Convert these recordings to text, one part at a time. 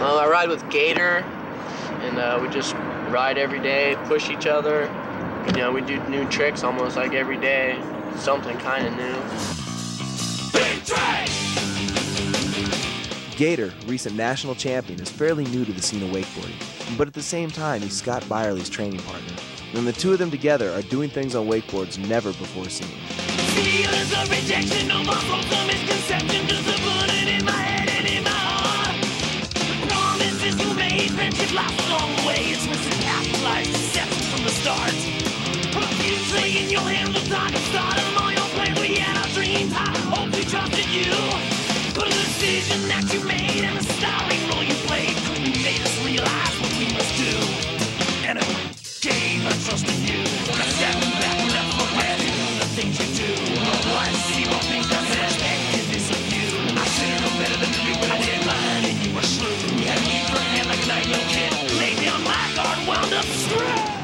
Uh, I ride with Gator, and uh, we just ride every day, push each other. You know, we do new tricks almost like every day, something kind of new. Gator, recent national champion, is fairly new to the scene of wakeboarding, but at the same time, he's Scott Byerly's training partner. And the two of them together are doing things on wakeboards never before seen. Start. A future in your hand, looked like a start of all your plans. We had our dreams, I hope we trusted you. But the decision that you made and the starring role you played quickly made us realize what we must do. And it gave our trust in you. Now stepping back, left for red, the things you do. Oh, I see what things I of you. I should've known better than to do what I did, lying and you were shrewd. You had me for a hand like a night little kid. Laid on my guard, wound up screwed.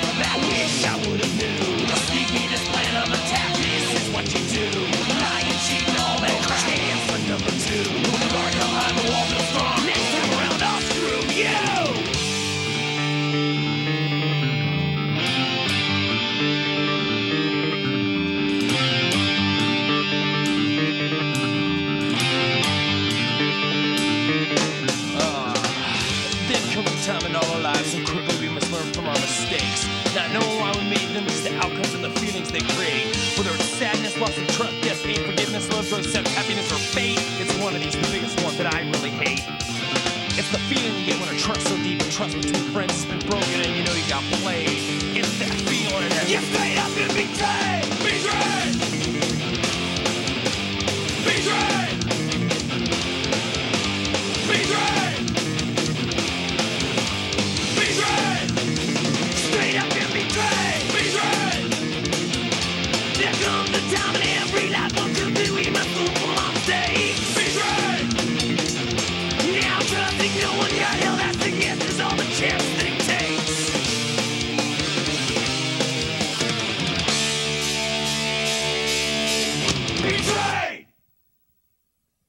I. Wish I would have knew. The sneak me this plan of attack. This is what you do. Mistakes. Not knowing why we made them, just the outcomes and the feelings they create. Whether it's sadness, loss of trust, death, pain, forgiveness, love, joy, accept, happiness, or fate, it's one of these, the biggest one that I really hate. It's the feeling you get when a trust so deep, and trust between friends has been broken and you know you got played. It's that feeling. that You straight up and